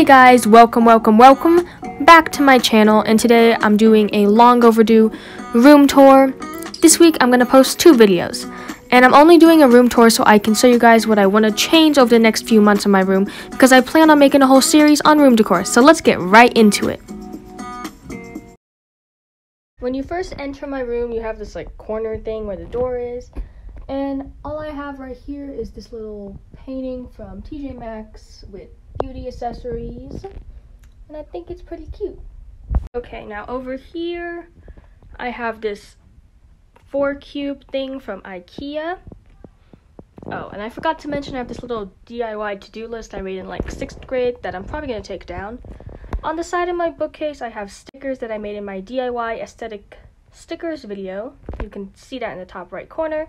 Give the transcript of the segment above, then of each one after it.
Hey guys, welcome, welcome, welcome back to my channel and today I'm doing a long overdue room tour. This week I'm going to post two videos and I'm only doing a room tour so I can show you guys what I want to change over the next few months in my room because I plan on making a whole series on room decor. So let's get right into it. When you first enter my room, you have this like corner thing where the door is. And all I have right here is this little painting from TJ Maxx with beauty accessories. And I think it's pretty cute. Okay, now over here, I have this four cube thing from Ikea. Oh, and I forgot to mention I have this little DIY to-do list I made in like 6th grade that I'm probably going to take down. On the side of my bookcase, I have stickers that I made in my DIY aesthetic stickers video. You can see that in the top right corner.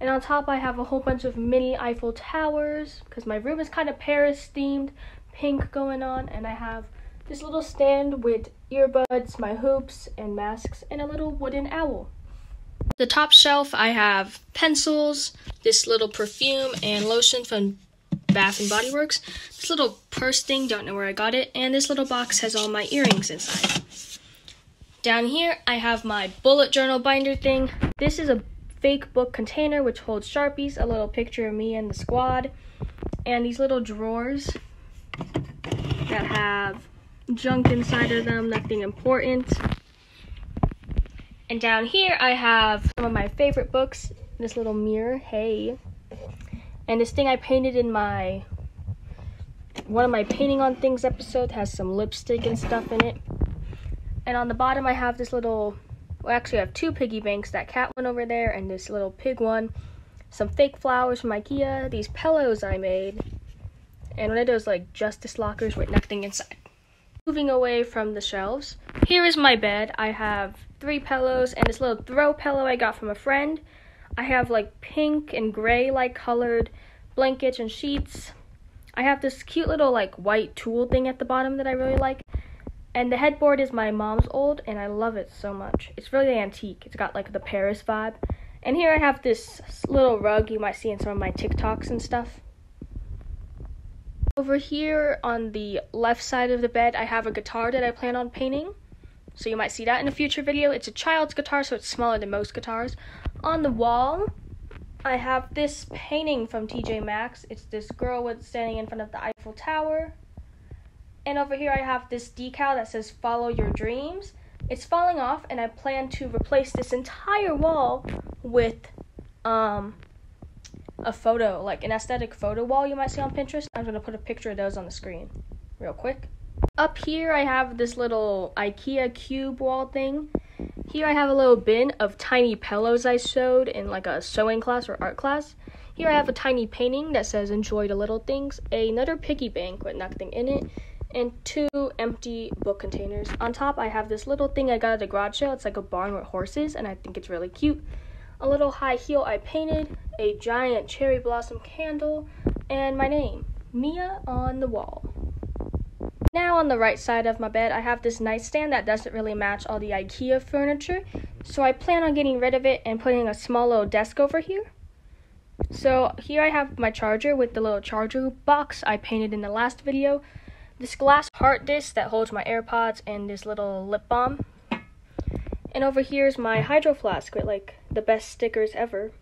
And on top, I have a whole bunch of mini Eiffel Towers because my room is kind of Paris themed, pink going on. And I have this little stand with earbuds, my hoops, and masks, and a little wooden owl. The top shelf, I have pencils, this little perfume, and lotion from Bath and Body Works. This little purse thing, don't know where I got it, and this little box has all my earrings inside. Down here, I have my bullet journal binder thing. This is a fake book container which holds Sharpies, a little picture of me and the squad, and these little drawers that have junk inside of them, nothing important. And down here, I have some of my favorite books. This little mirror, hey. And this thing I painted in my one of my painting on things episode has some lipstick and stuff in it. And on the bottom I have this little well actually have two piggy banks, that cat one over there and this little pig one. Some fake flowers from Ikea, these pillows I made, and one of those like justice lockers with nothing inside. Moving away from the shelves, here is my bed. I have three pillows and this little throw pillow I got from a friend. I have like pink and gray like colored blankets and sheets. I have this cute little like white tulle thing at the bottom that I really like. And the headboard is my mom's old and I love it so much. It's really antique. It's got like the Paris vibe. And here I have this little rug you might see in some of my TikToks and stuff. Over here on the left side of the bed, I have a guitar that I plan on painting. So you might see that in a future video. It's a child's guitar, so it's smaller than most guitars. On the wall, I have this painting from TJ Maxx. It's this girl with standing in front of the Eiffel Tower. And over here I have this decal that says follow your dreams. It's falling off and I plan to replace this entire wall with um a photo, like an aesthetic photo wall you might see on Pinterest. I'm going to put a picture of those on the screen real quick. Up here I have this little IKEA cube wall thing. Here I have a little bin of tiny pillows I sewed in like a sewing class or art class. Here I have a tiny painting that says enjoy the little things, another piggy bank with nothing in it, and two empty book containers. On top I have this little thing I got at the garage sale. It's like a barn with horses and I think it's really cute. A little high heel I painted, a giant cherry blossom candle, and my name, Miya on the wall. Now on the right side of my bed, I have this nightstand that doesn't really match all the IKEA furniture, so I plan on getting rid of it and putting a small little desk over here. So here I have my charger with the little charger box I painted in the last video, this glass heart disc that holds my AirPods, and this little lip balm. And over here is my hydro flask with like the best stickers ever.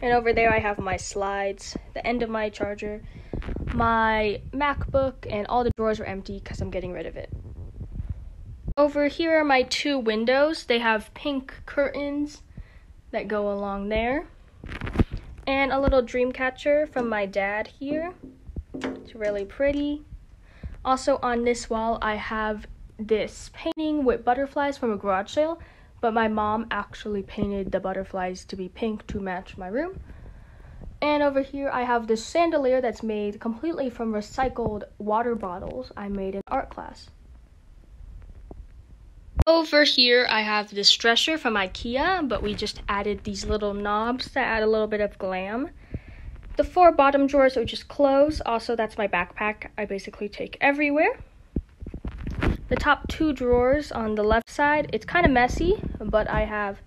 And over there I have my slides, the end of my charger, my MacBook, and all the drawers are empty because I'm getting rid of it. Over here are my two windows. They have pink curtains that go along there. And a little dream catcher from my dad here. It's really pretty. Also on this wall I have this painting with butterflies from a garage sale, but my mom actually painted the butterflies to be pink to match my room. And over here I have this chandelier that's made completely from recycled water bottles I made in art class. Over here I have this dresser from Ikea, but we just added these little knobs to add a little bit of glam. The four bottom drawers are just clothes. Also, that's my backpack I basically take everywhere. The top two drawers on the left side, it's kind of messy, but I have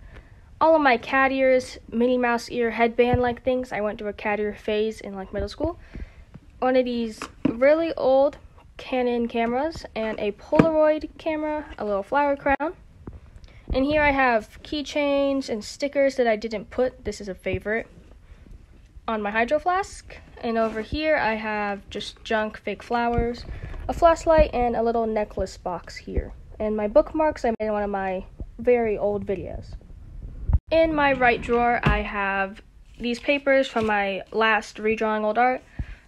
all of my cat ears, Minnie Mouse ear headband like things. I went through a cat ear phase in like middle school. One of these really old Canon cameras and a Polaroid camera, a little flower crown. And here I have keychains and stickers that I didn't put. This is a favorite on my hydro flask. And over here I have just junk fake flowers, a flashlight, and a little necklace box here. And my bookmarks I made in one of my very old videos. In my right drawer I have these papers from my last redrawing old art,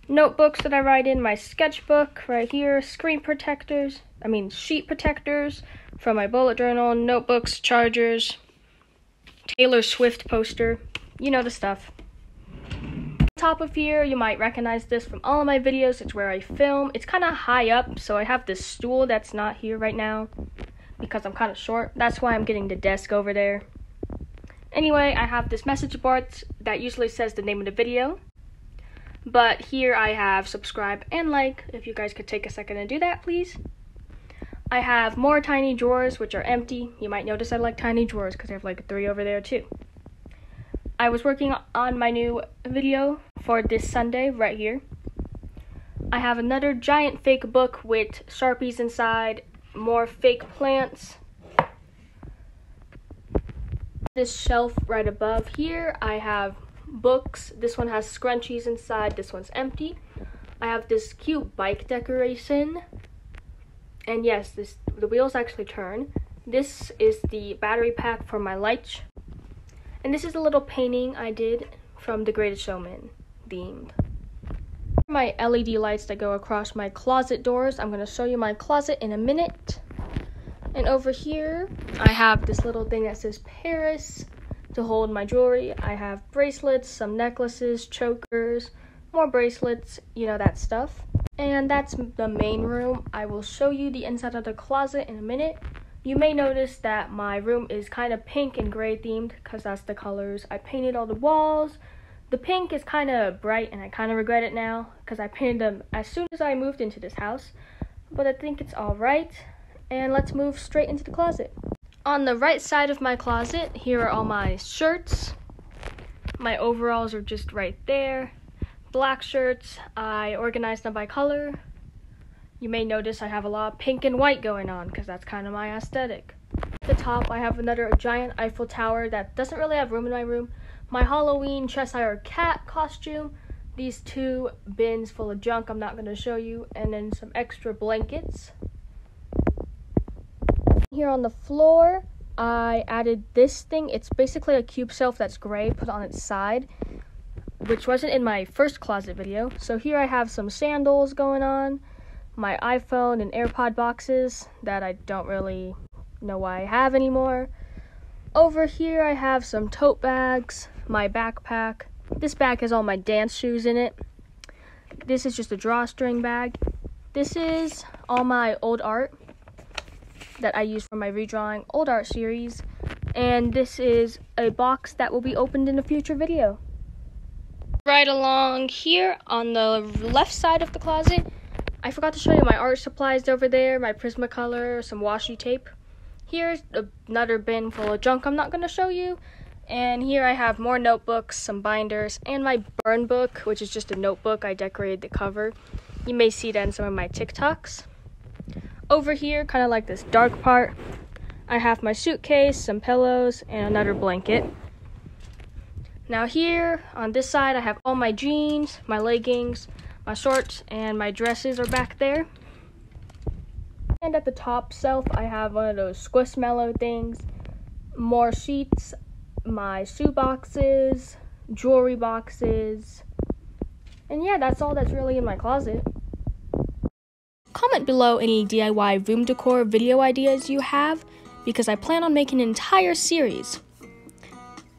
notebooks that I write in, my sketchbook right here, screen protectors, I mean sheet protectors from my bullet journal, notebooks, chargers, Taylor Swift poster, you know the stuff. Top of here, you might recognize this from all of my videos. It's where I film. It's kind of high up, so I have this stool that's not here right now because I'm kind of short. That's why I'm getting the desk over there. Anyway, I have this message board that usually says the name of the video. But here I have subscribe and like. If you guys could take a second and do that, please. I have more tiny drawers, which are empty. You might notice I like tiny drawers because I have like three over there too. I was working on my new video for this Sunday right here. I have another giant fake book with Sharpies inside, more fake plants, this shelf right above here, I have books. This one has scrunchies inside. This one's empty. I have this cute bike decoration. And yes, this the wheels actually turn. This is the battery pack for my lights. And this is a little painting I did from The Greatest Showman themed. My LED lights that go across my closet doors. I'm going to show you my closet in a minute. And over here, I have this little thing that says Paris to hold my jewelry. I have bracelets, some necklaces, chokers, more bracelets, you know, that stuff. And that's the main room. I will show you the inside of the closet in a minute. You may notice that my room is kind of pink and gray themed because that's the colors. I painted all the walls. The pink is kind of bright and I kind of regret it now because I painted them as soon as I moved into this house. But I think it's alright and let's move straight into the closet. On the right side of my closet, here are all my shirts. My overalls are just right there. Black shirts, I organized them by color. You may notice I have a lot of pink and white going on because that's kind of my aesthetic. At the top, I have another giant Eiffel Tower that doesn't really have room in my room. My Halloween Cheshire Cat costume, these two bins full of junk I'm not going to show you, and then some extra blankets. Here on the floor, I added this thing. It's basically a cube shelf that's gray put on its side, which wasn't in my first closet video. So here I have some sandals going on, my iPhone and AirPod boxes that I don't really know why I have anymore. Over here I have some tote bags, my backpack. This bag has all my dance shoes in it. This is just a drawstring bag. This is all my old art that I use for my redrawing old art series. And this is a box that will be opened in a future video. Right along here on the left side of the closet, I forgot to show you my art supplies over there, my Prismacolor, some washi tape. Here's another bin full of junk I'm not going to show you. And here I have more notebooks, some binders, and my burn book, which is just a notebook. I decorated the cover. You may see that in some of my TikToks. Over here, kind of like this dark part, I have my suitcase, some pillows, and another blanket. Now here, on this side, I have all my jeans, my leggings, my shorts, and my dresses are back there. And at the top shelf, I have one of those Squishmallow things, more sheets, my shoe boxes, jewelry boxes, and yeah, that's all that's really in my closet. Comment below any DIY room decor video ideas you have because I plan on making an entire series.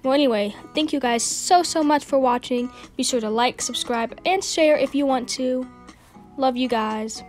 Well, anyway, thank you guys so, so much for watching. Be sure to like, subscribe, and share if you want to. Love you guys.